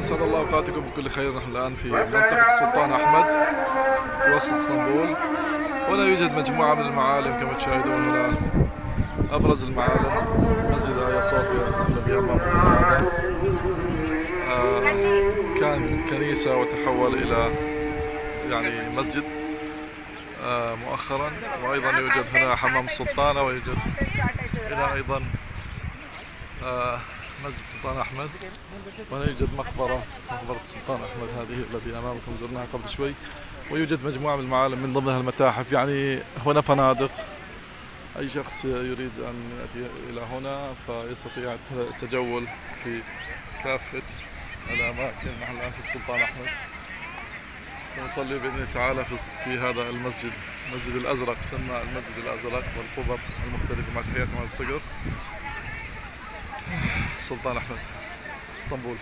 أسعد الله أوقاتكم بكل خير. نحن الآن في منطقة السلطان أحمد في وسط إسطنبول. ولا يوجد مجموعة من المعالم كما تشاهدون هنا. أبرز المعالم مسجد آيا صوفيا الذي هذا آه، كان كنيسة وتحول إلى يعني مسجد آه، مؤخرا. وأيضا يوجد هنا حمام السلطانة ويوجد هنا أيضا آه، مسجد السلطان أحمد. وهنا يوجد مقبرة مقبرة السلطان أحمد هذه التي أمامكم زرناها قبل شوي. ويوجد مجموعة من المعالم من ضمنها المتاحف. يعني هنا فنادق. أي شخص يريد أن يأتي إلى هنا فيستطيع التجول في كافة الأماكن. نحن الآن في السلطان أحمد. سنصلي بإذن الله تعالى في, هذا المسجد المسجد الأزرق. يسمى المسجد الأزرق والقبب المختلفة مع تحياتي مع الصقر السلطان أحمد إسطنبول.